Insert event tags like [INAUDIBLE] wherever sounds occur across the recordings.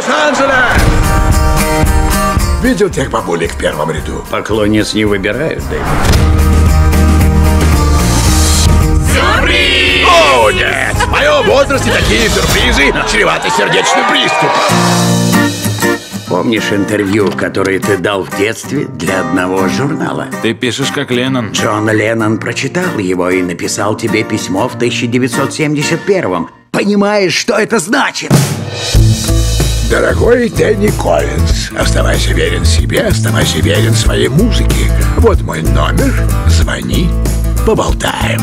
Лос-Анджелес! Видел тех бабулек в первом ряду? Поклонниц не выбирают, Дэйв. Сюрприз! О, нет! В моем возрасте такие сюрпризы чреваты сердечным приступом. Помнишь интервью, которое ты дал в детстве для одного журнала? Ты пишешь как Леннон. Джон Леннон прочитал его и написал тебе письмо в 1971-м. Понимаешь, что это значит? Дорогой Дэнни Коллинз, оставайся верен себе, оставайся верен своей музыке. Вот мой номер, звони, поболтаем.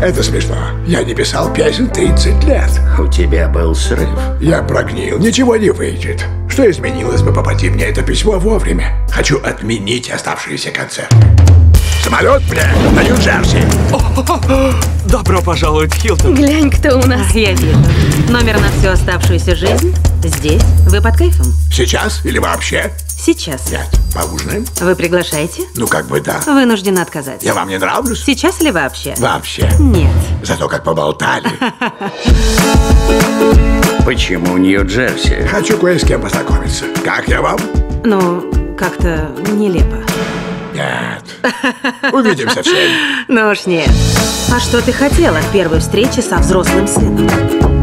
Это смешно. Я не писал песен 30 лет. У тебя был срыв. Я прогнил, ничего не выйдет. Что изменилось бы, попади мне это письмо вовремя? Хочу отменить оставшиеся концерты. Самолет мне на Нью-Джерси. Добро пожаловать в Хилтон. Глянь, кто у нас. Я вижу. Номер на всю оставшуюся жизнь здесь. Вы под кайфом? Сейчас или вообще? Сейчас. Нет. Поужинаем? Вы приглашаете? Ну, как бы да. Вынуждена отказать. Я вам не нравлюсь? Сейчас или вообще? Вообще. Нет. Зато как поболтали. [LAUGHS] Почему Нью-Джерси? Хочу кое с кем познакомиться. Как я вам? Ну, как-то нелепо. Нет. Увидимся в семь. Ну уж нет. А что ты хотела от первой встречи со взрослым сыном?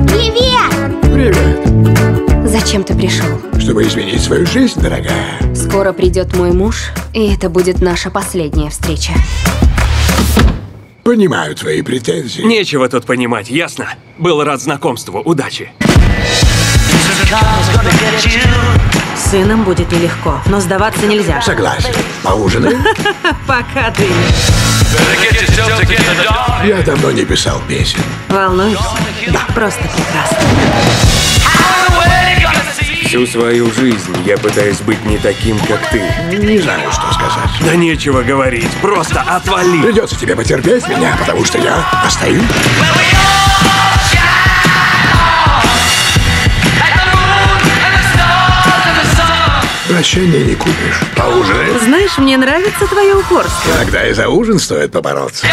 Привет! Привет. Зачем ты пришел? Чтобы изменить свою жизнь, дорогая. Скоро придет мой муж, и это будет наша последняя встреча. Понимаю твои претензии. Нечего тут понимать, ясно? Был рад знакомству. Удачи. Сыном будет нелегко, но сдаваться нельзя. Согласен. Поужинаем? [LAUGHS] Пока ты Я давно не писал песен. волнуешься. Да. Просто прекрасно. Всю свою жизнь я пытаюсь быть не таким, как ты. Не знаю, что сказать. Да нечего говорить, просто отвали. Придется тебе потерпеть меня, потому что я остаюсь. Прощения не купишь. Поужинаем? Знаешь, мне нравится твое упорство. Иногда и за ужин стоит побороться.